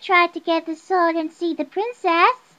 tried to get the sword and see the princess.